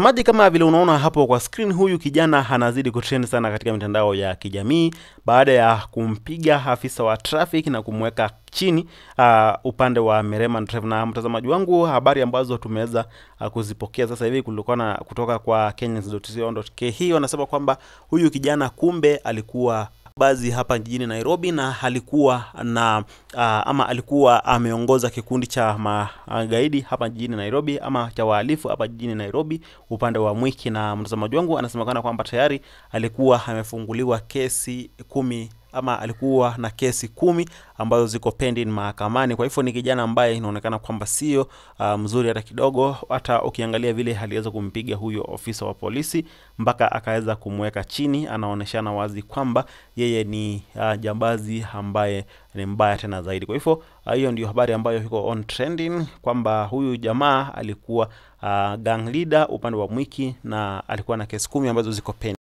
Maji kama vile unaona hapo kwa screen, huyu kijana anazidi kutrend sana katika mitandao ya kijamii baada ya kumpiga afisa wa traffic na kumweka chini uh, upande wa Merema. Na mtazamaji wangu, habari ambazo tumeweza uh, kuzipokea sasa hivi kulikuwa kutoka kwa Kenyans.co.ke, hii wanasema kwamba huyu kijana kumbe alikuwa bazi hapa jijini Nairobi na alikuwa na uh, ama alikuwa ameongoza kikundi cha magaidi hapa jijini Nairobi ama cha wahalifu hapa jijini Nairobi upande wa Mwiki, na mtazamaji wangu anasemekana kwamba tayari alikuwa amefunguliwa kesi kumi ama alikuwa na kesi kumi ambazo ziko pending mahakamani. Kwa hivyo ni kijana ambaye inaonekana kwamba sio uh, mzuri hata kidogo. Hata ukiangalia vile aliweza kumpiga huyo ofisa wa polisi mpaka akaweza kumweka chini, anaoneshana wazi kwamba yeye ni uh, jambazi ambaye ni mbaya tena zaidi. Kwa hivyo uh, hiyo ndio habari ambayo iko on trending kwamba huyu jamaa alikuwa uh, gang leader upande wa Mwiki na alikuwa na kesi kumi ambazo ziko pending.